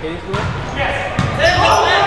Can you do it? Yes.